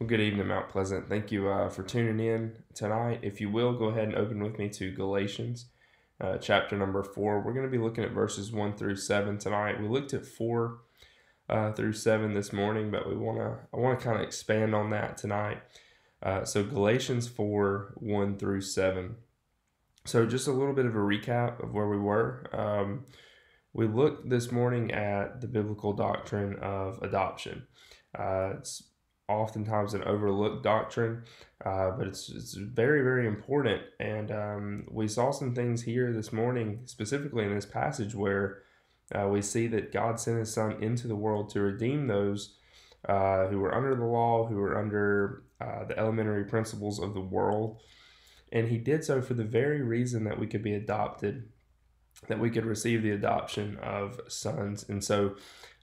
Well, good evening, Mount Pleasant. Thank you uh, for tuning in tonight. If you will, go ahead and open with me to Galatians, uh, chapter number four. We're going to be looking at verses one through seven tonight. We looked at four uh, through seven this morning, but we want to I want to kind of expand on that tonight. Uh, so Galatians four one through seven. So just a little bit of a recap of where we were. Um, we looked this morning at the biblical doctrine of adoption. Uh, it's oftentimes an overlooked doctrine, uh, but it's, it's very, very important. And um, we saw some things here this morning, specifically in this passage, where uh, we see that God sent his son into the world to redeem those uh, who were under the law, who were under uh, the elementary principles of the world. And he did so for the very reason that we could be adopted, that we could receive the adoption of sons. And so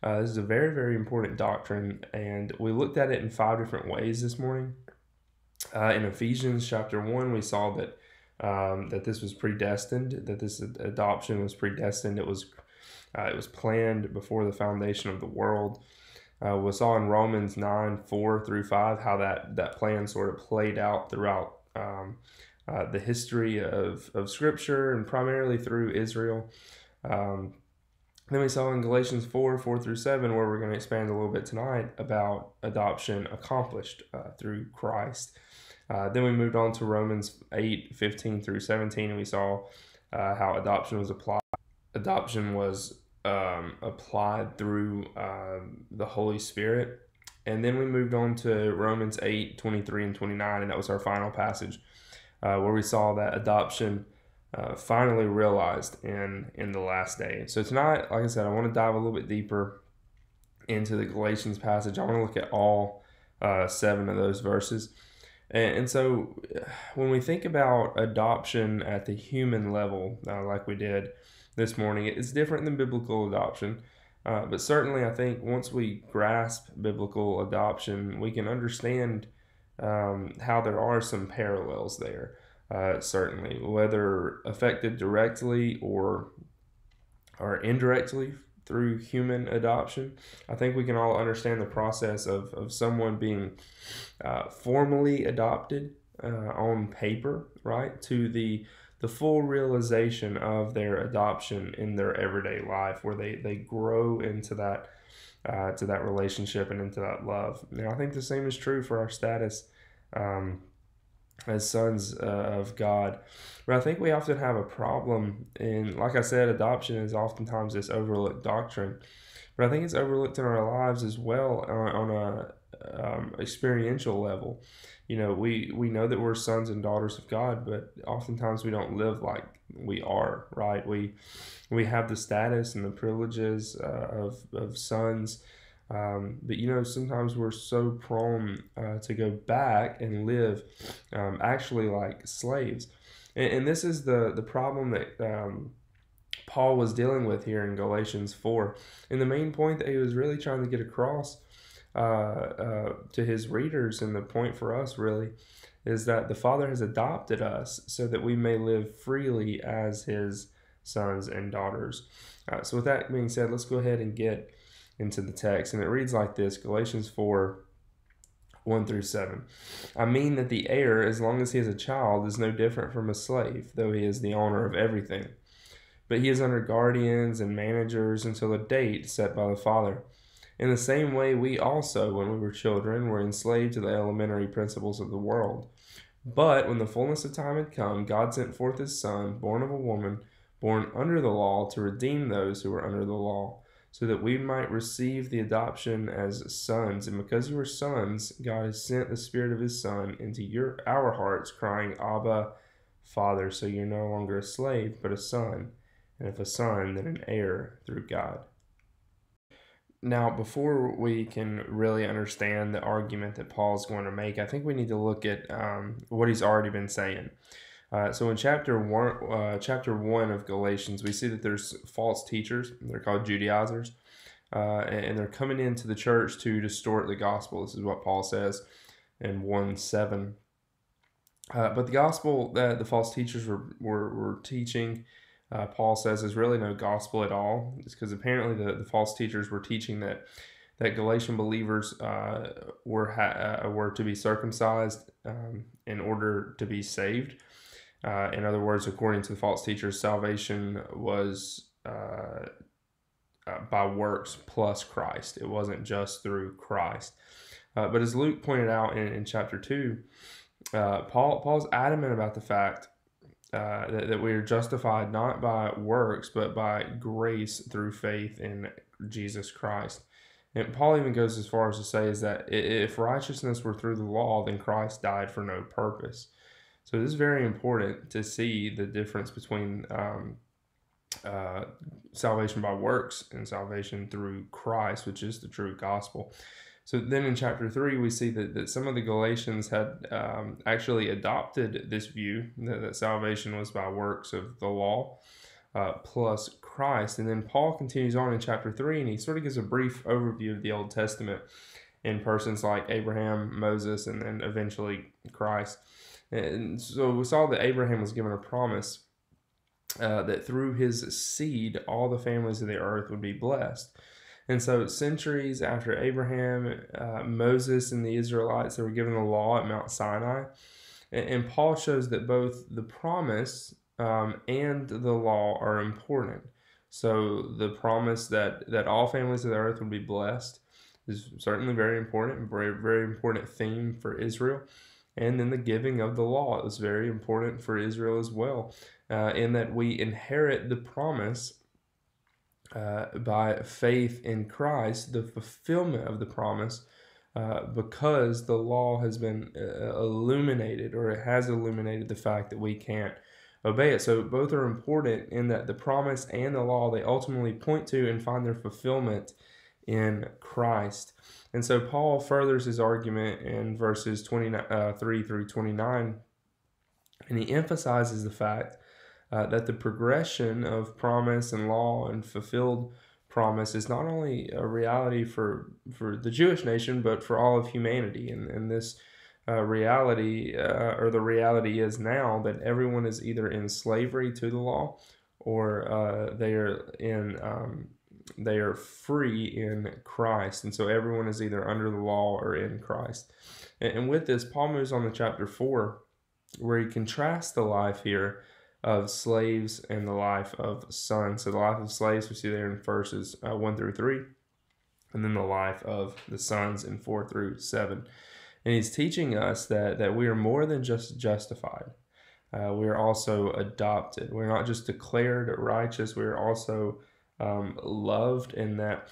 uh, this is a very, very important doctrine, and we looked at it in five different ways this morning. Uh, in Ephesians chapter one, we saw that um, that this was predestined, that this adoption was predestined. It was uh, it was planned before the foundation of the world. Uh, we saw in Romans nine four through five how that that plan sort of played out throughout um, uh, the history of of Scripture and primarily through Israel. Um, then we saw in Galatians 4 4 through 7, where we're going to expand a little bit tonight about adoption accomplished uh, through Christ. Uh, then we moved on to Romans 8 15 through 17, and we saw uh, how adoption was applied. Adoption was um, applied through um, the Holy Spirit. And then we moved on to Romans 8 23 and 29, and that was our final passage uh, where we saw that adoption uh, finally realized in in the last day. So tonight, like I said, I want to dive a little bit deeper into the Galatians passage. I want to look at all uh, seven of those verses. And, and, so when we think about adoption at the human level, uh, like we did this morning, it's different than biblical adoption. Uh, but certainly, I think once we grasp biblical adoption, we can understand um, how there are some parallels there uh, certainly, whether affected directly or or indirectly through human adoption. I think we can all understand the process of, of someone being uh, formally adopted uh, on paper, right, to the the full realization of their adoption in their everyday life, where they, they grow into that uh, to that relationship and into that love. Now, I think the same is true for our status um, as sons uh, of God. But I think we often have a problem in, like I said, adoption is oftentimes this overlooked doctrine. But I think it's overlooked in our lives as well on, on a um, experiential level. You know, we, we know that we're sons and daughters of God, but oftentimes we don't live like we are, right? We we have the status and the privileges uh, of, of sons um, but you know, sometimes we're so prone uh, to go back and live um, actually like slaves. And, and, this is the, the problem that um, Paul was dealing with here in Galatians 4. And the main point that he was really trying to get across uh, uh, to his readers, and the point for us really, is that the Father has adopted us so that we may live freely as his sons and daughters. Uh, so, with that being said, let's go ahead and get into the text. And it reads like this Galatians 4 1 through 7. I mean that the heir, as long as he is a child, is no different from a slave, though he is the owner of everything. But he is under guardians and managers until the date set by the father. In the same way, we also, when we were children, were enslaved to the elementary principles of the world. But when the fullness of time had come, God sent forth his Son, born of a woman, born under the law, to redeem those who were under the law so that we might receive the adoption as sons. And because you are sons, God has sent the Spirit of His Son into your our hearts, crying, Abba, Father. So you're no longer a slave, but a son. And if a son, then an heir through God. Now, before we can really understand the argument that Paul's going to make, I think we need to look at um, what he's already been saying. Uh, so in chapter one, uh, chapter one of Galatians, we see that there's false teachers. They're called Judaizers, uh, and they're coming into the church to distort the gospel. This is what Paul says in one seven. Uh, but the gospel that the false teachers were were, were teaching, uh, Paul says, is really no gospel at all. It's because apparently the, the false teachers were teaching that that Galatian believers uh, were ha- were to be circumcised um, in order to be saved. Uh, in other words, according to the false teachers, salvation was uh, uh, by works plus Christ. It wasn't just through Christ. Uh, but as Luke pointed out in, in chapter 2, uh, Paul Paul's adamant about the fact uh, that, that we are justified not by works, but by grace through faith in Jesus Christ. And Paul even goes as far as to say is that if righteousness were through the law, then Christ died for no purpose. So this is very important to see the difference between um, uh, salvation by works and salvation through Christ, which is the true gospel. So then in chapter 3, we see that, that some of the Galatians had um, actually adopted this view that, that, salvation was by works of the law uh, plus Christ. And then Paul continues on in chapter 3 and he sort of gives a brief overview of the Old Testament in persons like Abraham, Moses, and then eventually Christ. And so we saw that Abraham was given a promise uh, that through his seed, all the families of the earth would be blessed. And so, centuries after Abraham, uh, Moses, and the Israelites, they were given the law at Mount Sinai. And, and Paul shows that both the promise um, and the law are important. So, the promise that, that all families of the earth would be blessed is certainly very important, very, very important theme for Israel. And then the giving of the law is very important for Israel as well uh, in that we inherit the promise uh, by faith in Christ, the fulfillment of the promise, uh, because the law has been uh, illuminated or it has illuminated the fact that we can't obey it. So both are important in that the promise and the law they ultimately point to and find their fulfillment in Christ. And so Paul furthers his argument in verses 23 uh, through 29, and he emphasizes the fact uh, that the progression of promise and law and fulfilled promise is not only a reality for for the Jewish nation, but for all of humanity. And, and this uh, reality, uh, or the reality is now that everyone is either in slavery to the law or uh, they are in um, they are free in Christ. And so everyone is either under the law or in Christ. And, and with this, Paul moves on to chapter 4, where he contrasts the life here of slaves and the life of sons. So the life of slaves we see there in verses uh, 1 through 3, and then the life of the sons in 4 through 7. And he's teaching us that, that we are more than just justified. Uh, we are also adopted. We're not just declared righteous, we are also um, loved, and that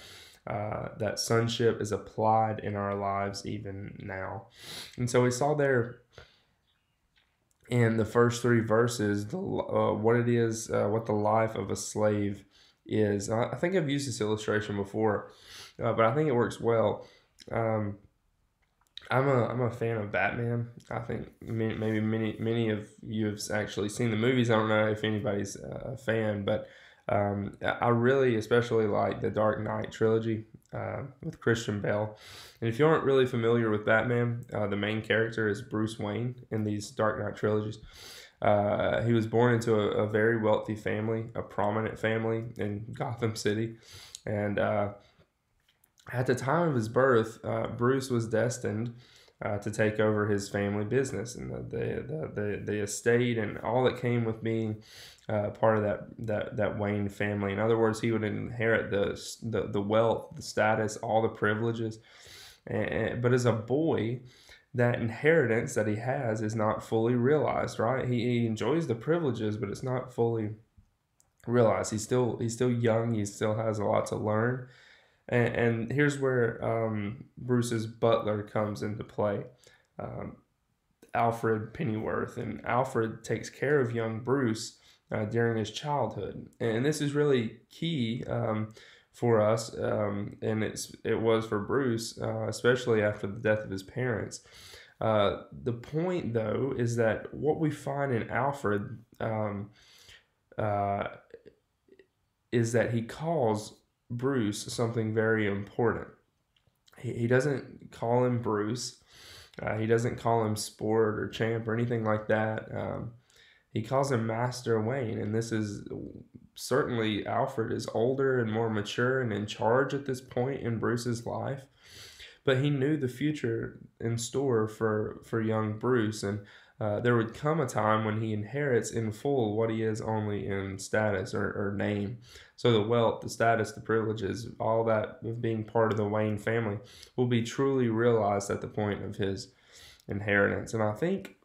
uh, that sonship is applied in our lives even now. And so we saw there in the first three verses the uh, what it is, uh, what the life of a slave is. I, think I've used this illustration before, uh, but I think it works well. Um, I'm a I'm a fan of Batman. I think many, maybe many many of you have actually seen the movies. I don't know if anybody's a fan, but um, I really especially like the Dark Knight trilogy uh, with Christian Bale. And if you aren't really familiar with Batman, uh, the main character is Bruce Wayne in these Dark Knight trilogies. Uh, he was born into a, a, very wealthy family, a prominent family in Gotham City. And uh, at the time of his birth, uh, Bruce was destined uh, to take over his family business and the, the, the, the, estate and all that came with being uh, part of that, that, that Wayne family. In other words, he would inherit the, the, the wealth, the status, all the privileges. And, but as a boy, that inheritance that he has is not fully realized, right? He, he enjoys the privileges, but it's not fully realized. He's still he's still young. He still has a lot to learn. And, and here's where um, Bruce's butler comes into play. Um, Alfred Pennyworth, and Alfred takes care of young Bruce uh, during his childhood, and this is really key um, for us, um, and it's it was for Bruce, uh, especially after the death of his parents. Uh, the point, though, is that what we find in Alfred um, uh, is that he calls Bruce something very important. He, he doesn't call him Bruce. Uh, he doesn't call him sport or champ or anything like that. Um, He calls him Master Wayne, and this is certainly Alfred is older and more mature and in charge at this point in Bruce's life. But he knew the future in store for, for young Bruce, and uh, there would come a time when he inherits in full what he is only in status or, or name. So the wealth, the status, the privileges, all that of being part of the Wayne family will be truly realized at the point of his inheritance. And I think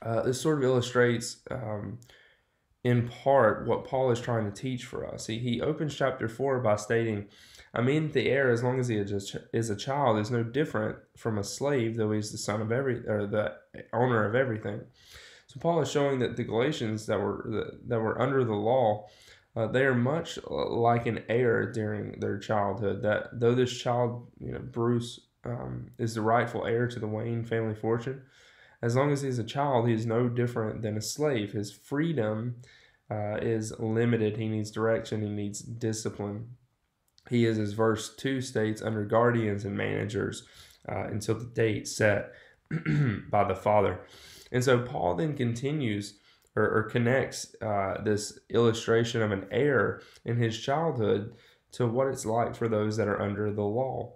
uh, this sort of illustrates, um, in part, what Paul is trying to teach for us. He, he opens chapter 4 by stating, I mean, the heir, as long as he is a child, is no different from a slave, though he's the son of every, or the owner of everything. So Paul is showing that the Galatians that were that were under the law, uh, they are much like an heir during their childhood. That though this child, you know, Bruce, um, is the rightful heir to the Wayne family fortune, as long as he's a child, he is no different than a slave. His freedom uh, is limited. He needs direction. He needs discipline. He is, as verse 2 states, under guardians and managers uh, until the date set by the Father. And so Paul then continues or, or connects uh, this illustration of an heir in his childhood to what it's like for those that are under the law.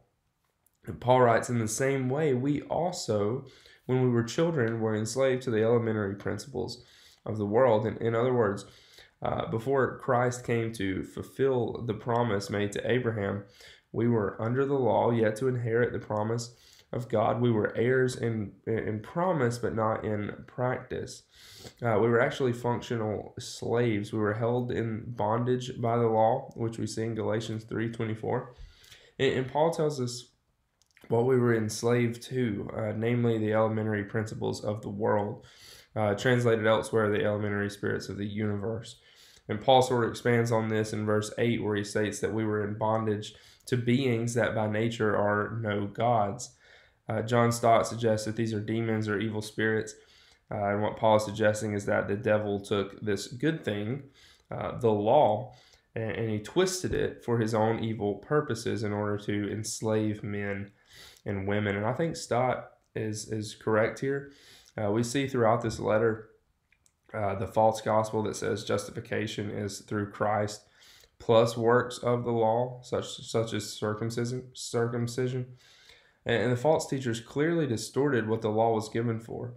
And Paul writes, in the same way, we also when we were children, we were enslaved to the elementary principles of the world. In, in other words, uh, before Christ came to fulfill the promise made to Abraham, we were under the law, yet to inherit the promise of God. We were heirs in, in promise, but not in practice. Uh, we were actually functional slaves. We were held in bondage by the law, which we see in Galatians 3.24. And, and Paul tells us what we were enslaved to, uh, namely the elementary principles of the world. Uh, translated elsewhere, the elementary spirits of the universe. And Paul sort of expands on this in verse 8, where he states that we were in bondage to beings that by nature are no gods. Uh, John Stott suggests that these are demons or evil spirits. Uh, and what Paul is suggesting is that the devil took this good thing, uh, the law, and, and he twisted it for his own evil purposes in order to enslave men and women. And I think Stott is is correct here. Uh, we see throughout this letter uh, the false gospel that says justification is through Christ plus works of the law, such such as circumcision. Circumcision, and, and the false teachers clearly distorted what the law was given for.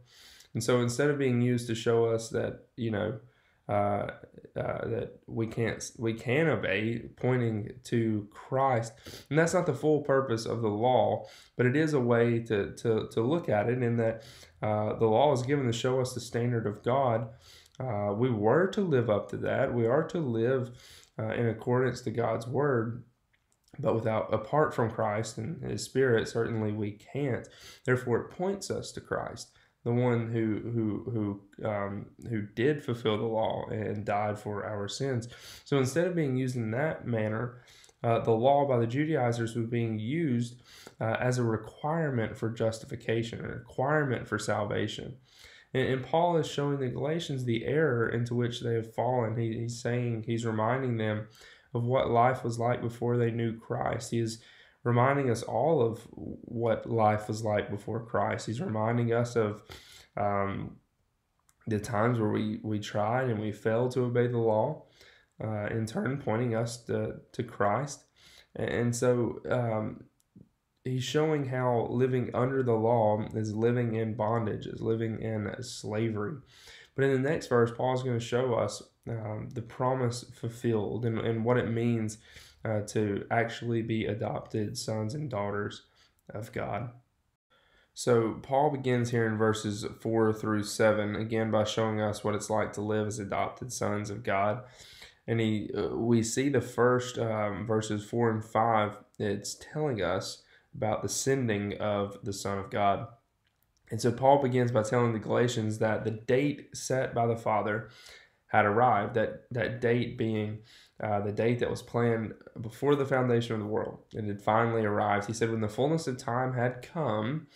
And so instead of being used to show us that you know uh, uh, that we can't we can obey, pointing to Christ. And that's not the full purpose of the law, but it is a way to to, to look at it in that uh, the law is given to show us the standard of God. Uh, we were to live up to that. We are to live uh, in accordance to God's word. But without, apart from Christ and His Spirit, certainly we can't. Therefore, it points us to Christ the one who who who um, who did fulfill the law and died for our sins. So instead of being used in that manner, uh, the law by the Judaizers was being used uh, as a requirement for justification, a requirement for salvation. And, and, Paul is showing the Galatians the error into which they have fallen. He, he's saying, he's reminding them of what life was like before they knew Christ. He is reminding us all of what life was like before Christ. He's reminding us of um, the times where we, we tried and we failed to obey the law, uh, in turn pointing us to, to Christ. And so um, he's showing how living under the law is living in bondage, is living in slavery. But in the next verse, Paul's going to show us um, the promise fulfilled and, and what it means uh, to actually be adopted sons and daughters of God. So, Paul begins here in verses 4 through 7, again by showing us what it's like to live as adopted sons of God. And he, uh, we see the first um, verses 4 and 5, it's telling us about the sending of the Son of God. And so, Paul begins by telling the Galatians that the date set by the Father had arrived, that, that date being uh, the date that was planned before the foundation of the world. And it finally arrived. He said, When the fullness of time had come,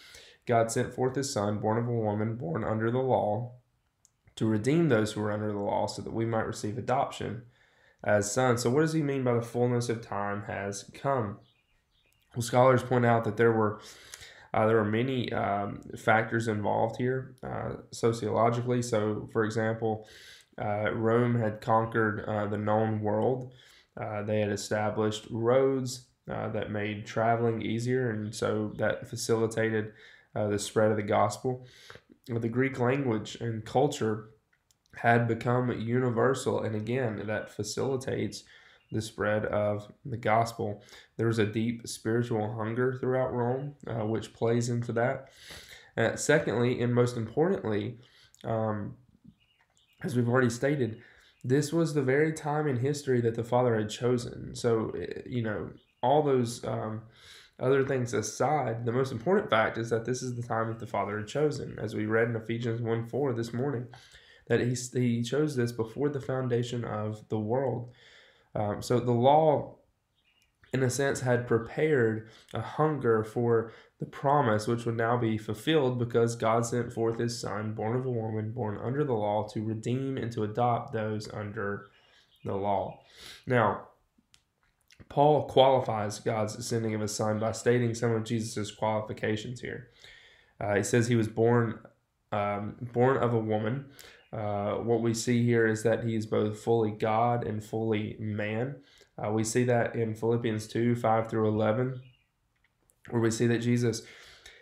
God sent forth his Son, born of a woman, born under the law, to redeem those who were under the law so that we might receive adoption as sons. So, what does he mean by the fullness of time has come? Well, scholars point out that there were Uh, there are many um, factors involved here uh, sociologically. So, for example, uh, Rome had conquered uh, the known world. Uh, they had established roads that made traveling easier, and so that facilitated the spread of the gospel. The Greek language and culture had become universal, and again, that facilitates the spread of the gospel. There was a deep spiritual hunger throughout Rome, uh, which plays into that. Uh, secondly, and most importantly, um, as we've already stated, this was the very time in history that the Father had chosen. So, eh, you know, all those um, other things aside, the most important fact is that this is the time that the Father had chosen, as we read in Ephesians 1 4 this morning, that he, he chose this before the foundation of the world. Um, so the law, in a sense, had prepared a hunger for the promise, which would now be fulfilled because God sent forth his Son, born of a woman, born under the law, to redeem and to adopt those under the law. Now, Paul qualifies God's sending of his Son by stating some of Jesus' qualifications here. Uh, he says he was born um, born of a woman. Uh, what we see here is that he is both fully God and fully man. Uh, we see that in Philippians 2 5 through 11, where we see that Jesus,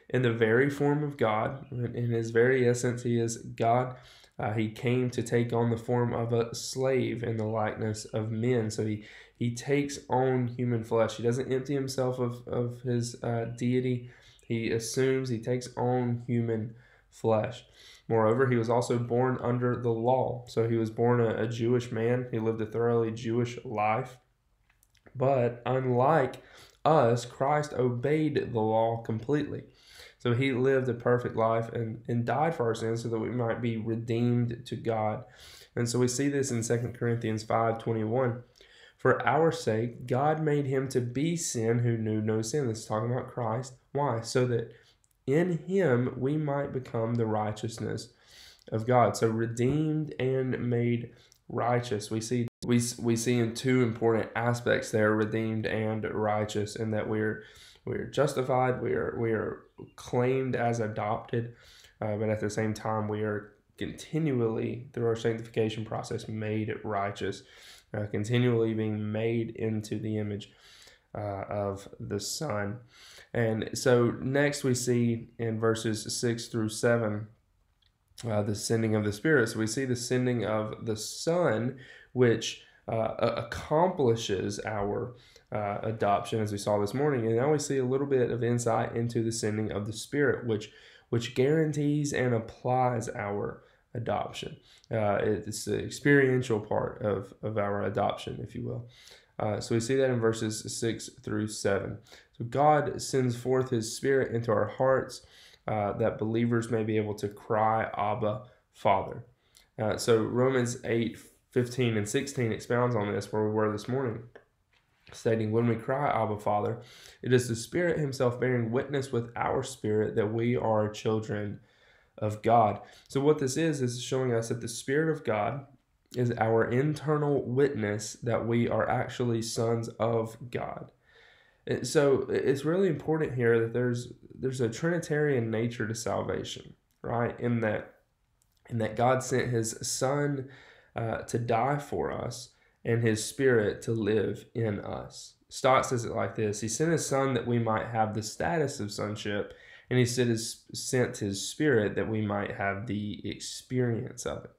in the very form of God, in his very essence, he is God. Uh, he came to take on the form of a slave in the likeness of men. So he, he takes on human flesh. He doesn't empty himself of, of his uh, deity. He assumes he takes on human flesh. Moreover, he was also born under the law. So he was born a, a Jewish man. He lived a thoroughly Jewish life. But unlike us, Christ obeyed the law completely. So he lived a perfect life and, and died for our sins so that we might be redeemed to God. And so we see this in 2 Corinthians 5 21. For our sake, God made him to be sin who knew no sin. This is talking about Christ. Why? So that in him we might become the righteousness of God. So redeemed and made righteous. We see we we see in two important aspects there, redeemed and righteous, in that we're we're justified, we are we are claimed as adopted, uh, but at the same time we are continually through our sanctification process made righteous, uh, continually being made into the image uh, of the Son. And so next we see in verses 6 through 7 uh, the sending of the Spirit. So we see the sending of the Son, which uh, accomplishes our uh, adoption, as we saw this morning. And now we see a little bit of insight into the sending of the Spirit, which which guarantees and applies our adoption. Uh, it's the experiential part of, of our adoption, if you will. Uh, so we see that in verses 6 through 7. So God sends forth his spirit into our hearts uh, that believers may be able to cry, Abba, Father. Uh, so Romans 8, 15 and 16 expounds on this where we were this morning, stating, When we cry, Abba, Father, it is the Spirit himself bearing witness with our spirit that we are children of God. So what this is, is showing us that the Spirit of God is our internal witness that we are actually sons of God. So it's really important here that there's there's a trinitarian nature to salvation, right? In that in that God sent His Son uh, to die for us and His Spirit to live in us. Stott says it like this: He sent His Son that we might have the status of sonship, and He sent His, sent His Spirit that we might have the experience of it.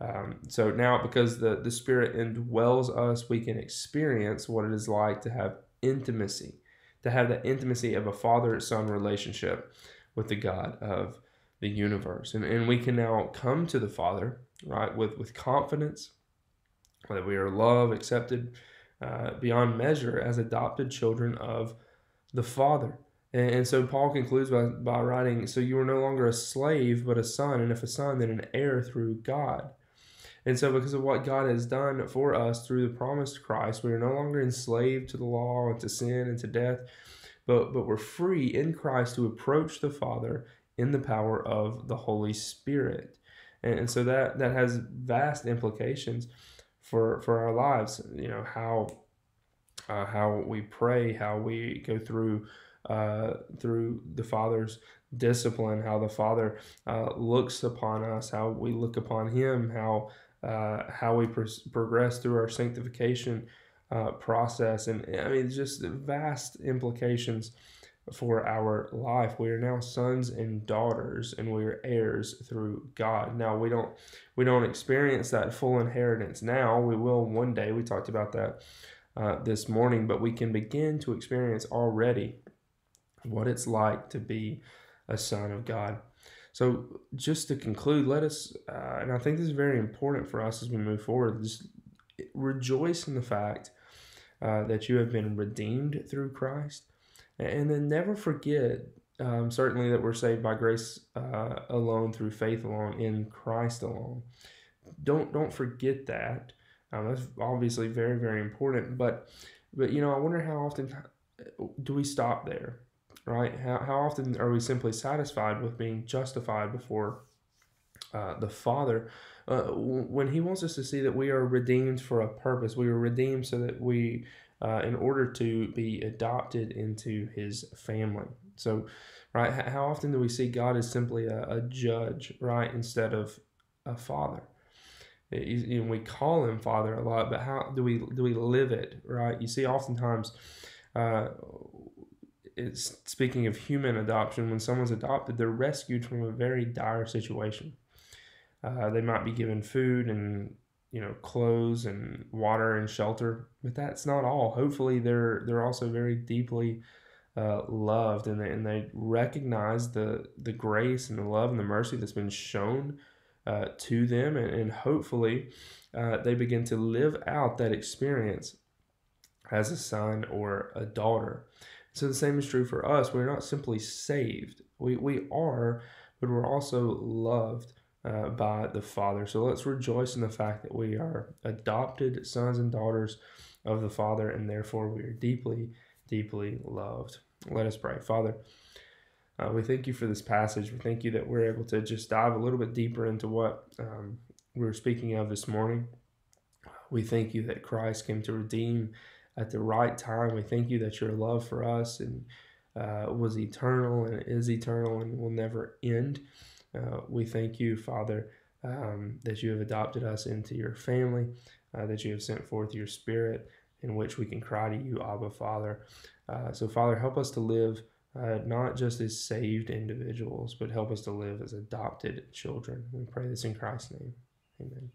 Um, so now, because the, the Spirit indwells us, we can experience what it is like to have intimacy, to have that intimacy of a father son relationship with the God of the universe. And, and we can now come to the Father, right, with, with confidence that we are loved, accepted uh, beyond measure as adopted children of the Father. And, and so Paul concludes by, by writing, So you are no longer a slave, but a son, and if a son, then an heir through God. And so, because of what God has done for us through the promised Christ, we are no longer enslaved to the law and to sin and to death, but, but we're free in Christ to approach the Father in the power of the Holy Spirit. And, and so that, that has vast implications for, for our lives. You know, how, uh, how we pray, how we go through uh, through the Father's discipline, how the Father uh, looks upon us, how we look upon Him, how uh, how we pro- progress through our sanctification uh, process, and I mean just vast implications for our life. We are now sons and daughters, and we are heirs through God. Now we don't we don't experience that full inheritance now. We will one day. We talked about that uh, this morning, but we can begin to experience already what it's like to be a son of God. So, just to conclude, let us, uh, and I think this is very important for us as we move forward, just rejoice in the fact uh, that you have been redeemed through Christ. And then never forget, um, certainly, that we're saved by grace uh, alone, through faith alone, in Christ alone. Don't don't forget that. Um, that's obviously very very important. But but you know, I wonder how often do we stop there? Right? How, how often are we simply satisfied with being justified before uh, the Father uh, when He wants us to see that we are redeemed for a purpose? We are redeemed so that we, uh, in order to be adopted into His family. So, right, how often do we see God as simply a, a judge, right, instead of a father? You know, we call him father a lot, but how do we do we live it right? You see, oftentimes uh, it's speaking of human adoption, when someone's adopted, they're rescued from a very dire situation. Uh, they might be given food and you know clothes and water and shelter, but that's not all. Hopefully, they're they're also very deeply uh, loved, and they, and they recognize the the grace and the love and the mercy that's been shown uh, to them, and, and hopefully, uh, they begin to live out that experience as a son or a daughter. So the same is true for us. We're not simply saved. We, we are, but we're also loved uh, by the Father. So let's rejoice in the fact that we are adopted sons and daughters of the Father, and therefore we are deeply, deeply loved. Let us pray. Father, uh, we thank you for this passage. We thank you that we're able to just dive a little bit deeper into what um, we were speaking of this morning. We thank you that Christ came to redeem at the right time. We thank you that your love for us and uh, was eternal and is eternal and will never end. Uh, we thank you, Father, um, that you have adopted us into your family, uh, that you have sent forth your Spirit in which we can cry to you, Abba, Father. Uh, so, Father, help us to live uh, not just as saved individuals, but help us to live as adopted children. We pray this in Christ's name. Amen.